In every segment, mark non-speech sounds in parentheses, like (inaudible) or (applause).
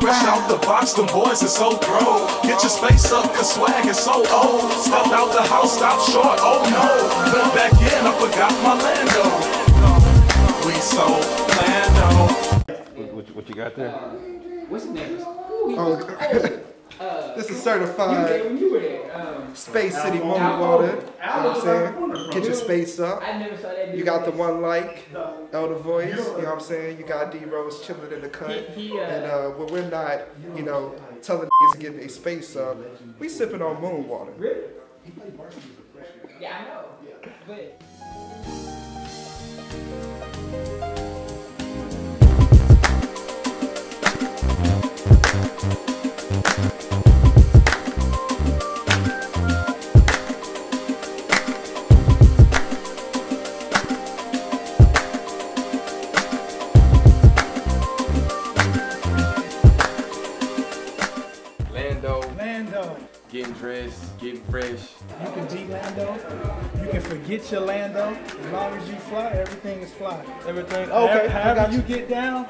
Fresh out the box, them boys is so pro. Get your space up, cause swag is so old. Stepped out the house, stopped short, oh no. Went back in, I forgot my Lando. We so Lando. What, what you got there? What's his name? Oh, (laughs) (laughs) this is certified When you were there, um, Space City Moment Water. You know what I'm saying? Get your space up. I never saw that. You got the one like, Elder Voice, you know what I'm saying? You got D Rose chilling in the cut. He- he, uh, And uh, when we're not, you know, telling (laughs) niggas to get their space up, we sipping on moon water. Really? Yeah, I know. But getting dressed, getting fresh. You can be Lando. You can forget your Lando. As long as you fly, everything is fly. Everything, However, okay, I however you you. get down,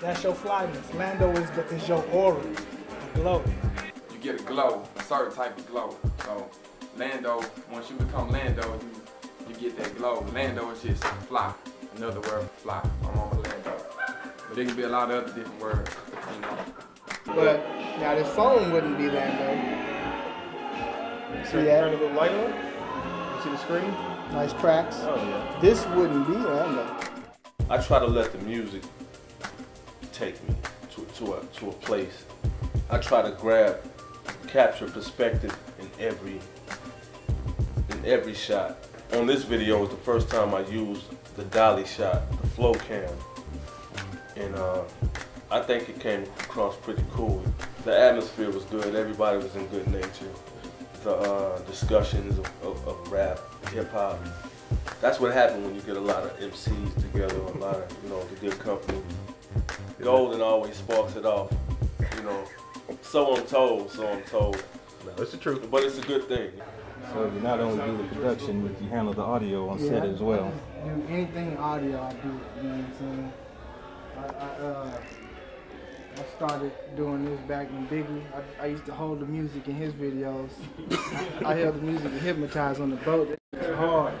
that's your flyness. Lando is the, is your aura, the glow. You get a glow, a certain type of glow. So Lando, once you become Lando, you you get that glow. Lando is just fly. Another word for fly. I'm on Lando. But there can be a lot of other different words, you know. But now this phone wouldn't be Lando. See Turn a little light on. You see the screen? Nice cracks. Oh yeah. This wouldn't be Lando. I try to let the music take me to, to a to a place. I try to grab, capture perspective in every in every shot. On this video was the first time I used the dolly shot, the flow cam, and uh, I think it came across pretty cool. The atmosphere was good. Everybody was in good nature. The uh, discussions of, of, of rap, hip hop. That's what happened when you get a lot of MCs together, a lot of, you know, the good company. Golden always sparks it off, you know. So I'm told, so I'm told. No, it's the truth. But it's a good thing. So you not only do the production, but you handle the audio on set as well. Do anything audio, I do. You know what I'm saying? I, I, uh, I started doing this back in Biggie. I, I used to hold the music in his videos. I, I held the music and hypnotize on the boat. It's hard.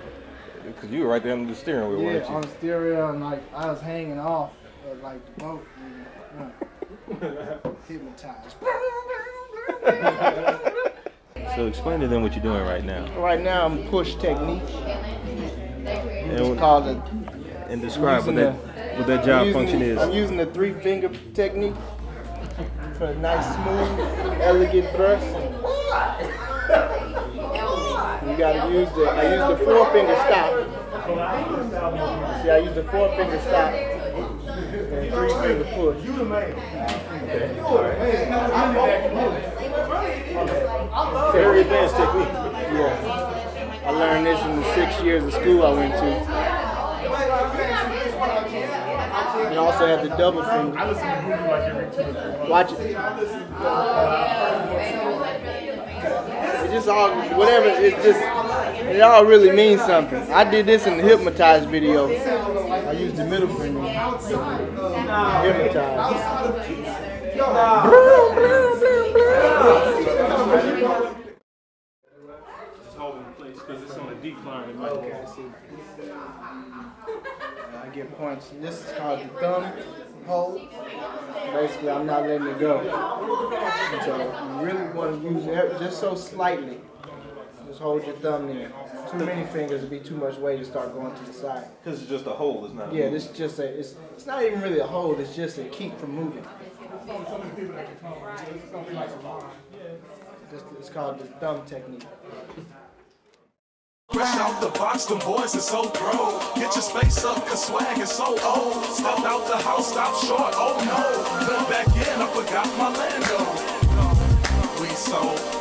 Because you were right there under the steering wheel, Yeah, weren't you? on stereo and like I was hanging off of like the boat. And, uh, (laughs) hypnotized. So explain to them what you're doing right now. Right now I'm push technique. And, It's called a and describe what that, what that job using- function is. I'm using the three finger technique for a nice, smooth, elegant burst. You gotta use the, I use the four finger stop. See, I use the four finger stop and three finger push. You the man. Very advanced technique. Yeah. I learned this in the six years of school I went to. And also have the double finger. Watch it. It's just all, whatever, it's just, it all really means something. I did this in the hypnotized video. I used the middle finger. Hypnotized. Just holding the place because it's on a decline. Okay, I see. I get points. This is called the thumb hold. Basically, I'm not letting it go. So you really want to use it just so slightly. Just hold your thumb there. Too many fingers would be too much weight to start going to the side. Because it's just a hole, it's not a Yeah, this is just a. It's it's not even really a hold. It's just a keep from moving. Just, it's called the thumb technique. Fresh out the box, them boys is so pro. Get your space up, cause swag is so old. Stepped out the house, stopped short, oh no. Went back in, I forgot my Lando. We so